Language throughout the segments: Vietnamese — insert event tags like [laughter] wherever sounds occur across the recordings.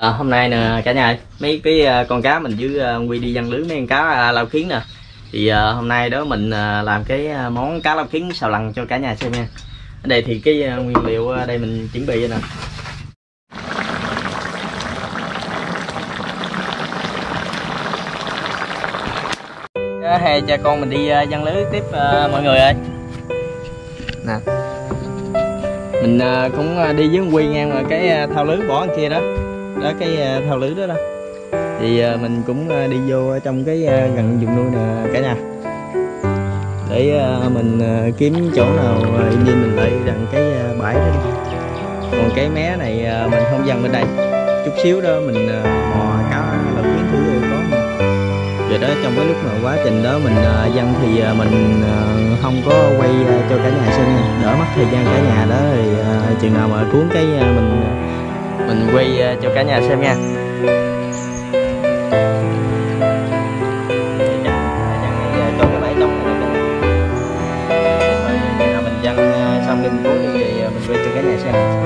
À, hôm nay nè cả nhà mấy cái à, con cá mình với à, Quy đi dân lưới mấy con cá à, lao kiến nè. Thì à, hôm nay đó mình à, làm cái à, món cá lao kiến xào lằn cho cả nhà xem nha. Ở đây thì cái nguyên liệu đây mình chuẩn bị nè. Dạ, Hai cha con mình đi dân lưới tiếp uh, mọi người ơi. Nè. Mình uh, cũng đi với Quy ngang mà cái uh, thao lưới bỏ ở kia đó ở cái ờ, thao lưới đó đó. Thì ờ, mình cũng ờ, đi vô trong cái gần vùng nuôi nè cả nhà. Để mình kiếm chỗ nào yên nhiên mình lại gần cái bãi đó đi. Còn cái mé này mình không dần bên đây. Chút xíu đó mình mò cá lồng kiến thử rồi có mà rồi đó trong cái lúc mà quá trình đó mình à, dăng thì mình không có quay cho cả nhà xem nha. Đỡ mất thời gian cả nhà đó thì chừng nào mà cuốn cái mình mình quay cho cả nhà xem nha. Rồi mình xong đi mình đi mình quay cho cả nhà xem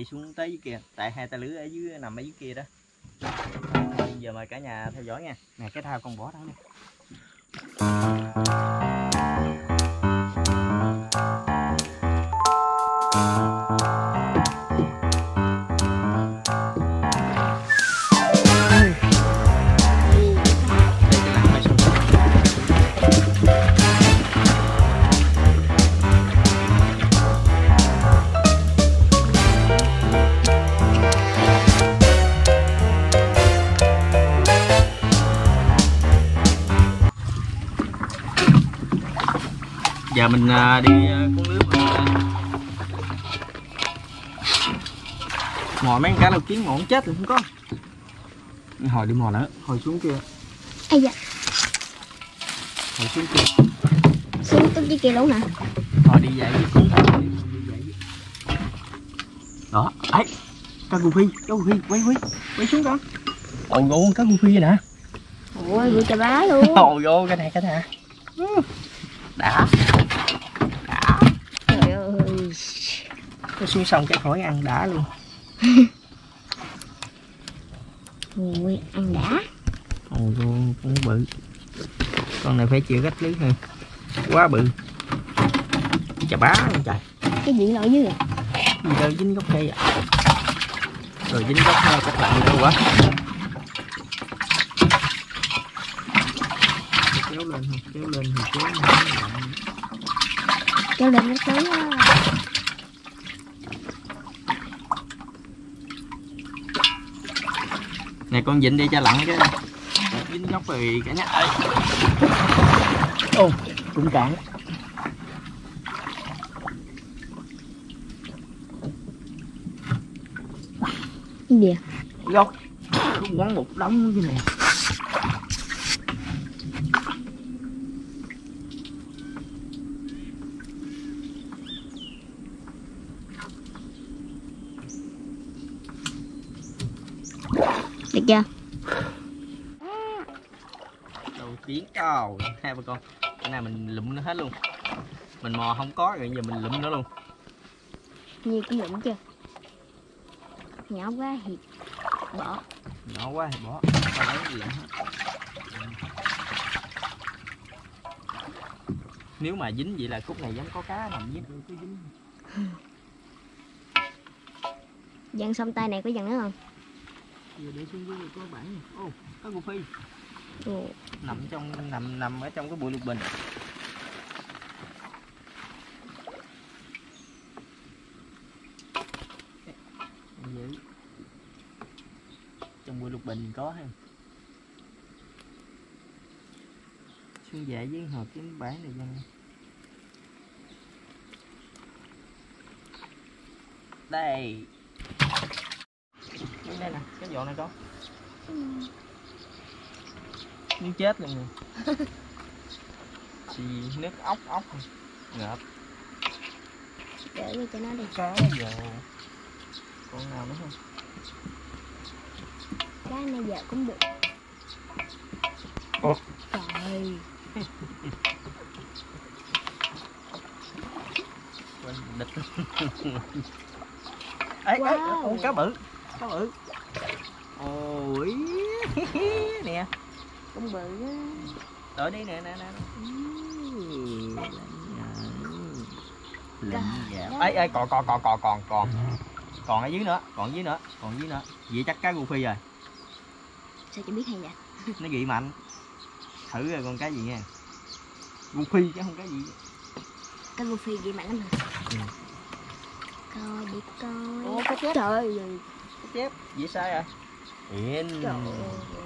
này xuống tới dưới kia. Tại hai tay lưới ở dưới, nằm ở dưới kia đó. Bây giờ mời cả nhà theo dõi nha. Nè, cái thao con bỏ đó nè. đây giờ mình à, đi à, cuốn lưới mình à, mò mấy con cá lâu kiến mò không chết thì không có. Hồi đi mò nữa. Hồi xuống kia. Ây da, hồi xuống kia. Xuống tới dưới kia luôn hả? hồi đi dậy với đó ấy cá gu phi cá gu phi quay quay quay xuống con. Ồ vô cá gu phi rồi nè. Ôi, vừa chà bá luôn. Ồ vô cái này cái này. Ừ. đã Trời ơi nó xuống xong cái khỏi ăn đã luôn. [laughs] Ôi, ăn đã. Vô con bự. Con này phải chịu gách lưới hơn. Quá bự. Chà bá luôn trời. Cái gì lội dưới à? gì đâu dính gốc cây à rồi dính gốc cây chắc lạnh đâu quá. Kéo lên kéo lên thì kéo lạnh Cho lên nó tới nè con vịnh đi cho lặn cái dính gốc rồi cả nhà. Ơi ô cũng cạn. Cái gì à? gốc. Quấn một đống như này Được chưa? đầu cao hai ba con. Cái này mình lụm nó hết luôn. Mình mò không có rồi giờ mình lụm nó luôn. Nhiều cái lụm chưa? Nhỏ quá thì bỏ. Nhỏ quá thì bỏ. Lấy hết nếu mà dính vậy là khúc này vẫn có cá nằm dính cứ dính. Dặn xong tay này có dặn nữa không? giờ để xuống dưới có bản nè ô có cục phi Nằm trong nằm nằm ở trong cái bụi lục bình. Giữ. trong bụi lục bình có ha xuống dễ với hợp kiếm bán này dân đây. Đây nè cái vỏ này có muốn chết luôn rồi. [laughs] Xì nước ốc ốc. Ngợp. Để cho nó đi. Cá vô con nào nữa không? Cái này giờ cũng được. Ủa? Trời. Quên địch ấy ấy Wow. con cá bự. Cá bự. Ôi. [laughs] Nè Cũng bự á tới đây nè nè nè. Lạnh dạ. ấy ấy còn còn còn còn còn còn. Còn ở dưới nữa còn dưới nữa còn dưới nữa. Vậy chắc cá gu phi rồi. Sao chị biết hay vậy? Nó gị mạnh. Thử rồi con cá gì nha. Gu phi chứ không cá gì. Cái Goofy ghi mạnh lắm hả? Ừ. Coi đi coi. Ủa, có chép. Trời ơi. Chép. Vậy sai rồi yên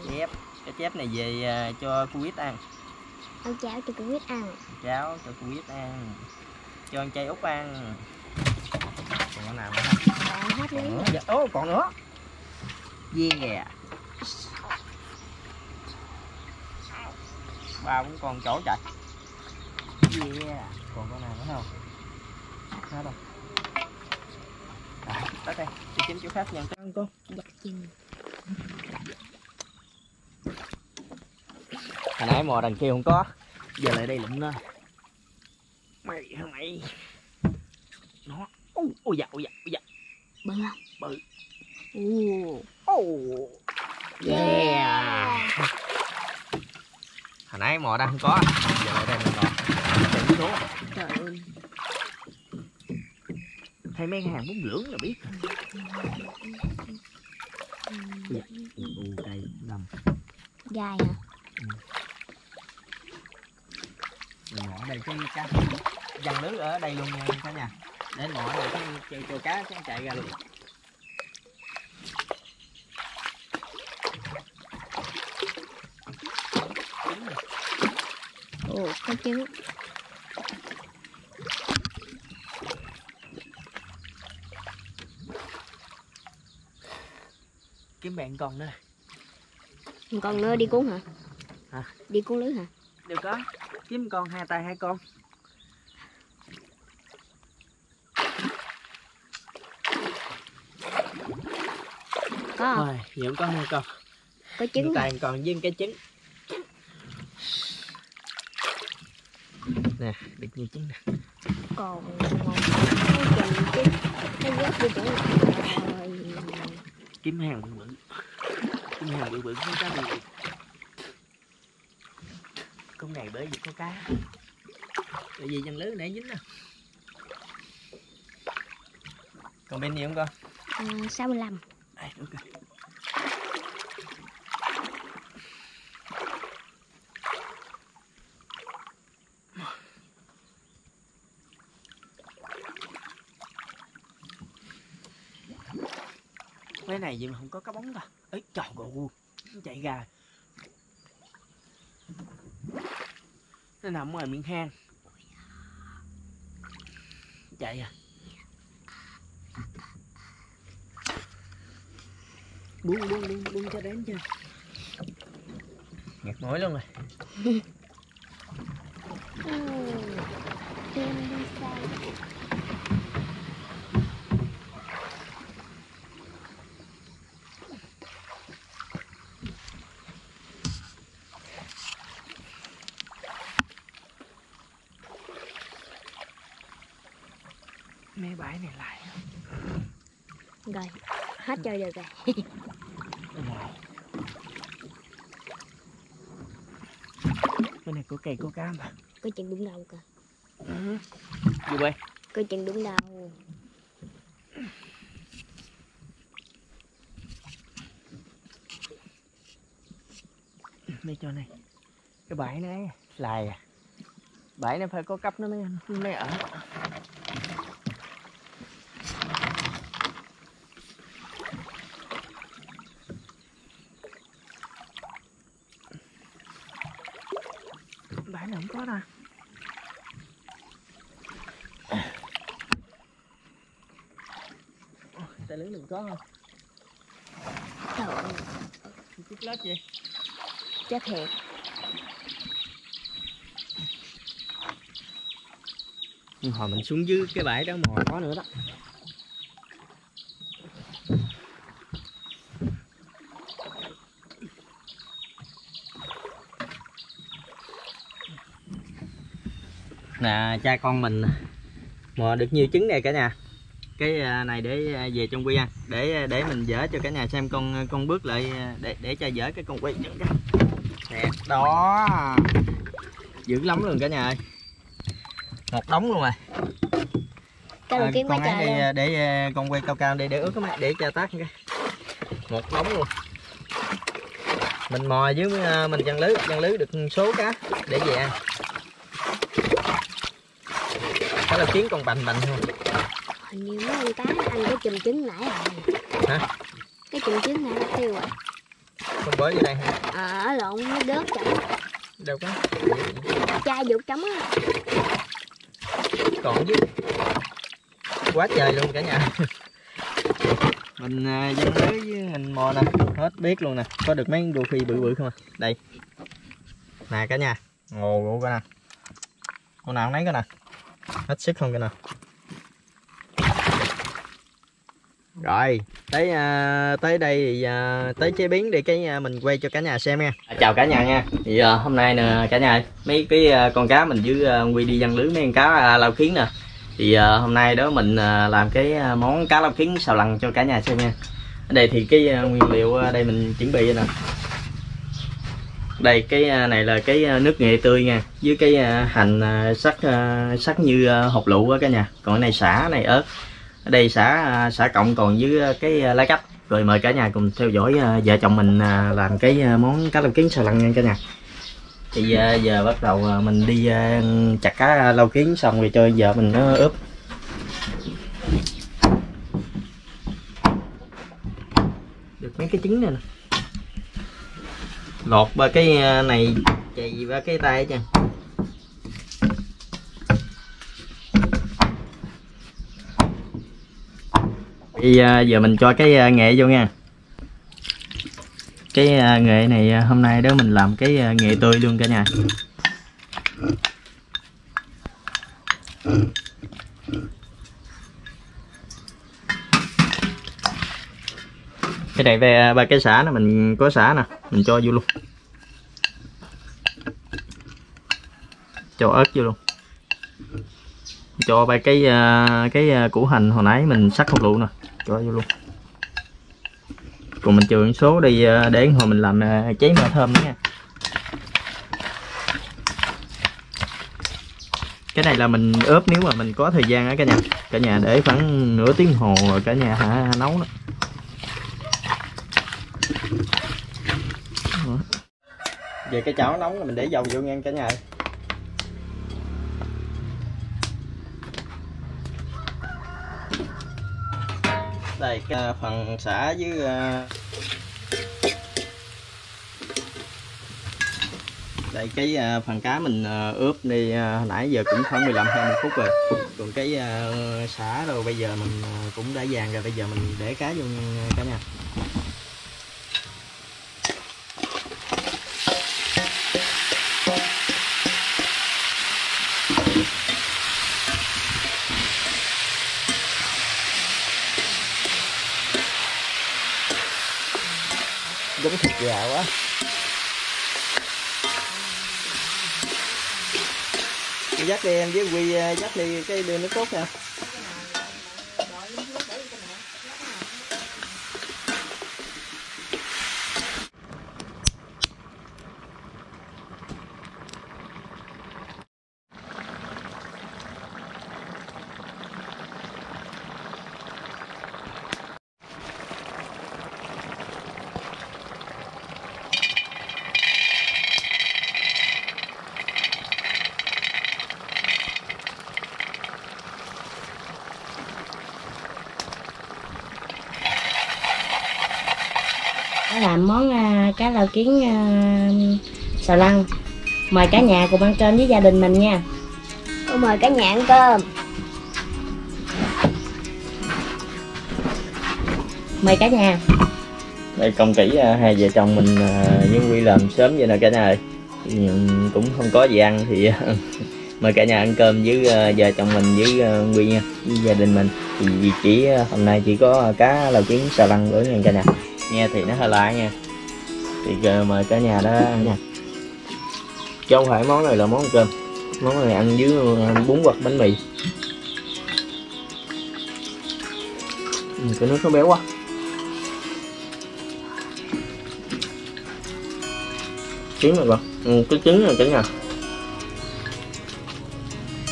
chép cá chép này về à, cho cô ít ăn. Ăn cháo cho cô biết ăn. Cháo cho cô ít ăn. Cho anh trai út ăn. Còn con nào nữa? Còn hết còn nữa? dạ, ô còn nữa. Yeah ba cũng còn chỗ chạy. Yeah. Còn con nào nữa không? Hết rồi. À, tới đây. Đi kiếm chỗ khác nha. Con con Giặt chừng hồi nãy mò đằng kia không có. Giờ lại đây lụm nó mày hả mày? Nó. Ô ô dạ ô dạ ô dạ. Bự không? Bự. Ồ. Ô yeah. [laughs] Hồi nãy mò đang không có. Giờ lại đây mình mò. Chạy xuống Trời ơi. Thấy mấy hàng bún lưỡng là biết. Dạ. U u đây nằm Gai hả? mình mò ở đây cái cá dằn lưới ở đây luôn nha cả nhà để ở đây cái cho, cho cá nó chạy ra luôn. Ồ có trứng kiếm bạn con nữa Còn nữa đi cuốn hả? Hả? Đi cuốn lưới hả? được có kiếm con hai tay hai con. Có không? thôi dưỡng con hai con. Có trứng tay còn với cái trứng. Nè được nhiều trứng nè. Còn một cái trứng. Cái vớt đi chỗ này. Rồi kiếm hàng bự bự kiếm hàng bự bự có cá bự bự con này bởi vì có cá. Bởi vì chân lưới nãy dính nè còn bên nhiều không con? À, 65 đây được rồi. Cái này gì mà không có cá bóng ta ấy trời ơi chạy ra. Nó nằm ngoài miệng hang? Chạy à? Buông buông buông buông cho đến chưa? Ngạt mũi luôn rồi [laughs] mé bãi này lại. Rồi Hết chơi được rồi. [laughs] Bên này có cây có cá mà. Có chân đúng đầu kìa ừ. vô đây Có chân đúng đầu đây cho này. Cái bãi này lại à. Bãi này phải có cấp nó mới mới ở có không? Trời ơi. Chút lết vậy. Chết thiệt. Hồi mình xuống dưới cái bãi đó mò có nữa đó. Nè cha con mình mò được nhiều trứng này cả nhà cái à, này để à, về trong quy ăn. Để để mình dỡ cho cả nhà xem con con bước lại à, để để cha dỡ cái con quy nè đó. Dữ lắm luôn cả nhà ơi. Một đống luôn rồi. Cái đầu kiến quá trời để, để con quay cao cao đây để ướt cái máy để cho tắt cái. Một đống luôn. Mình mò dưới mình chăn lưới chăn lưới được số cá để về ăn. Đó là kiến con bành bành thôi hình như mấy con cá anh cái chùm trứng nãy rồi Hả? cái chùm trứng nãy nó tiêu rồi con bới vô đây hả? Ờ ở lộn nó đớt chẳng đâu có. Chai vụ trống á. Còn chứ quá trời luôn cả nhà. Mình à, dân lưới với mình mò nè. Hết biết luôn nè. Có được mấy đô phi bự bự không à? Đây. Nè cả nhà. Ngồ coi nè. Con nào nấy coi nè. Hết sức không coi nè rồi tới uh, tới đây thì uh, tới chế biến để cái uh, mình quay cho cả nhà xem nha. À, chào cả nhà nha. Thì uh, hôm nay nè cả nhà mấy cái uh, con cá mình với à, quy đi dân lưới mấy con cá uh, lao kiến nè. Thì uh, hôm nay đó mình uh, làm cái uh, món cá lao kiến xào lằn cho cả nhà xem nha. Ở đây thì cái uh, nguyên liệu uh, đây mình chuẩn bị nè. Đây cái này là cái nước nghệ tươi nha với cái hành à, sắc sắc như à, hột lựu á cả nhà. Còn cái này xả này ớt ở đây xã à, xã cộng còn với cái à, lá cách rồi mời cả nhà cùng theo dõi à, vợ chồng mình làm cái món cá lau kiến xào lăn nha cả nhà. Thì giờ bắt đầu mình đi chặt cá lau kiến xong rồi cho vợ mình nó ướp. Được mấy cái trứng này nè. Lột ba cái này chày ba cái tay chứ. Thì à, giờ mình cho cái à, nghệ vô nha. Cái à, nghệ này hôm nay đó mình làm cái nghệ tươi luôn cả nhà. Cái này về ba cái xả nè, mình có xả nè, mình cho vô luôn. Cho ớt vô luôn. Cho ba cái cái củ hành hồi nãy mình sắc hột lựu nè cho vô luôn. Còn mình chừa số đi à, để hồi mình làm à, cháy mỡ thơm nữa nha. Cái này là mình ướp nếu mà mình có thời gian á cả nhà. Cả nhà để khoảng nửa tiếng hồ rồi cả nhà hả nấu đó. Về cái chảo nóng mình để dầu vô ngang cả nhà đây, cái à, phần xả với à, đây, cái à, phần cá mình ướp đi nãy giờ cũng khoảng 15 20 phút rồi. Còn cái xả rồi bây giờ mình cũng đã vàng rồi, bây giờ mình để cá vô cả nhà giống thịt gà quá dắt đi em với quy ờ, dắt đi cái đưa nước cốt nha Nó làm món à, cá lau kiến à, xào lăn mời cả nhà cùng ăn cơm với gia đình mình nha. Tôi mời cả nhà ăn cơm. Mời cả nhà. Đây công kỹ à, hai vợ chồng mình với quy làm sớm vậy nè cả nhà ơi. Cũng không có gì ăn thì [laughs] mời cả nhà ăn cơm với uh, vợ chồng mình với uh, Quy nha với gia đình mình. Thì chỉ uh, hôm nay chỉ có cá lầu kiến xà lăng nữa nha cả nhà nghe thì nó hơi lạ nha. Thì mời cả nhà đó ăn nha. Chứ không phải món này là món cơm. Món này ăn dưới bún hoặc bánh mì. Ừ, cái nước nó béo quá. Trứng rồi con ừ, cái trứng rồi cả nhà.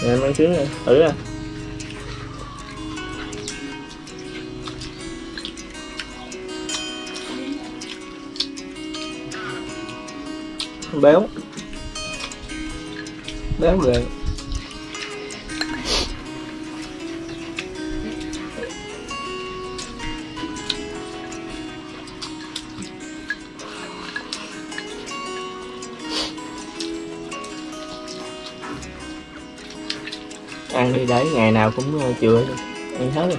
em ăn trứng này thử à béo. Béo ghê. Ăn đi đấy ngày nào cũng chưa chừa. Ăn hết rồi.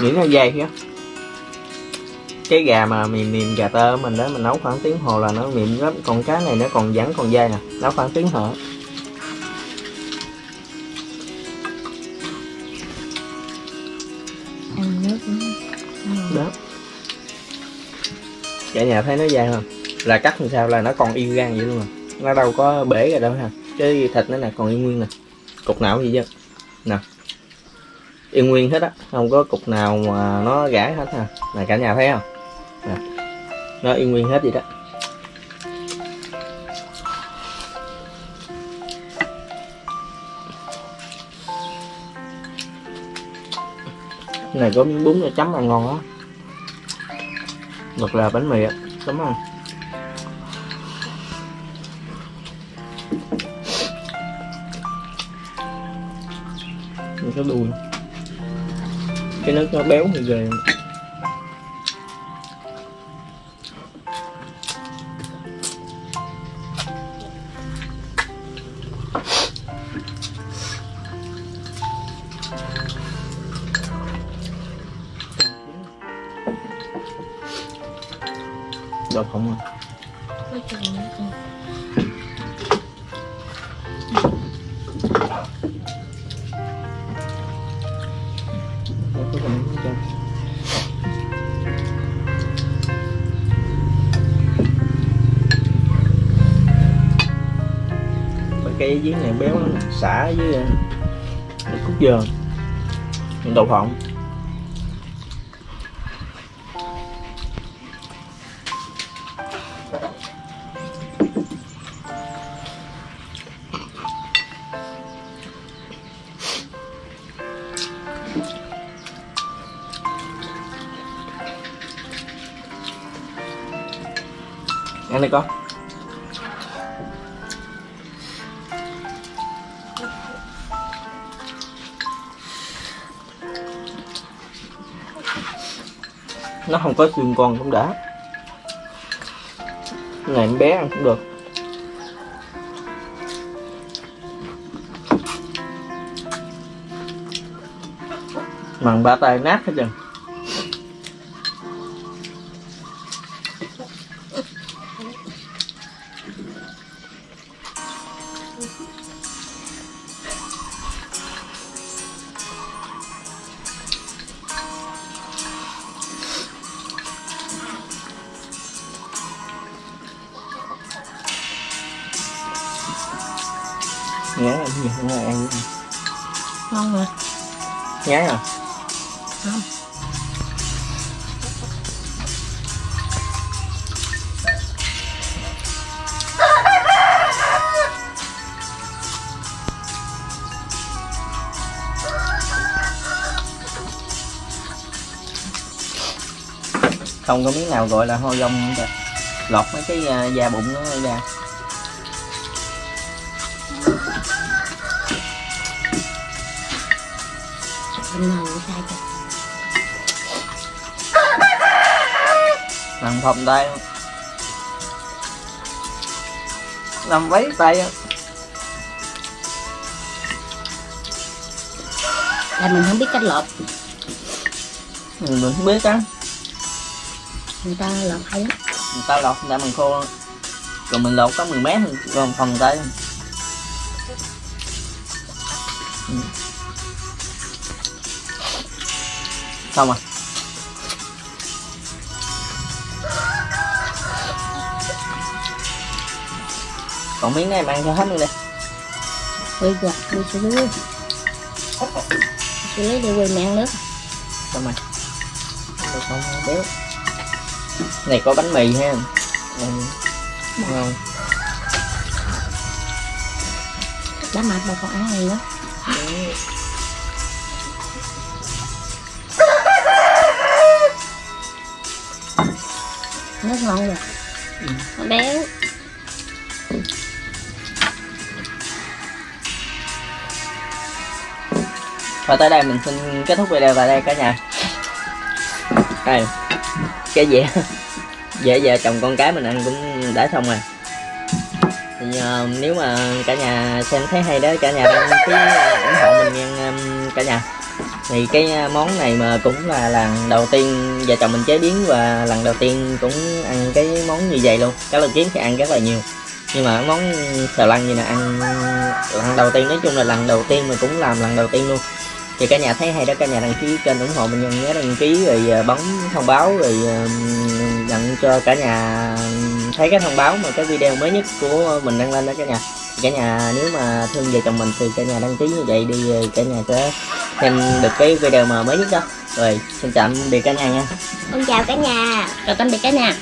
Nghĩ nó dày kìa cái gà mà mềm mềm gà tơ mình đó mình nấu khoảng tiếng hồ là nó mềm lắm. Còn cá này nó còn vắn còn dai nè nấu khoảng tiếng hở ăn nước đó. Cả nhà thấy nó dai không? Là cắt làm sao? Là nó còn y gan vậy luôn à? Nó đâu có bể rồi đâu ha. Cái thịt nó nè còn y nguyên nè. Cục não gì chứ? Nè y nguyên hết á, không có cục nào mà nó gãy hết ha. Là cả nhà thấy không? Nè, nó y nguyên hết vậy đó. Cái này có miếng bún để chấm ăn ngon á hoặc là bánh mì á chấm ăn cái đuôi cái nước nó béo thì ghê. Mấy với này béo lắm xả với cúc cút dừa đậu phộng nó không có xương con cũng đã. Cái này em bé ăn cũng được. Bằng ba tay nát hết trơn. Ngán là gì? Không ăn ngon mà ngán à? Không không có miếng nào gọi là hôi dông lọt mấy cái à, da bụng nó ra làm phòng tay. Làm váy tay. Là mình không biết cách lột. Mình không biết á. Người ta lọt hay lắm người ta lọt người ta bằng khô. Còn mình lọt có 10 mét còn phần tới Ừ. xong rồi. Còn miếng này ăn cho hết luôn đi quỳ giờ quỳ xử lý. Xử lý để quỳ mẹ ăn nước. Xong rồi. Được không béo. Này có bánh mì ha. Ừ. ngon. Đá mạch mà còn ăn này nữa nó ngon rồi Ừ. nó béo. Và tới đây mình xin kết thúc video tại đây cả nhà. Đây cái dẻ [laughs] dễ vợ chồng con cái mình ăn cũng đã xong rồi. Thì ờ, nếu mà cả nhà xem thấy hay đó cả nhà đăng ký ủng hộ mình nha um, cả nhà thì cái à, món này mà cũng là lần đầu tiên vợ chồng mình chế biến và lần đầu tiên cũng ăn cái món như vậy luôn. Cá lô kiếm thì ăn rất là nhiều. Nhưng mà món xào lăn như là ăn lần đầu tiên, nói chung là lần đầu tiên mình cũng làm lần đầu tiên luôn. Thì cả nhà thấy hay đó, cả nhà đăng ký kênh ủng hộ mình nhớ đăng ký rồi à, bấm thông báo rồi à, nhận cho cả nhà thấy cái thông báo mà cái video mới nhất của mình đăng lên đó cả nhà cả nhà nếu mà thương vợ chồng mình thì cả nhà đăng ký như vậy đi cả nhà sẽ xem được cái video mà mới nhất đó. Rồi xin chào tạm biệt cả nhà nha. Con chào cả nhà. Rồi tạm biệt cả nhà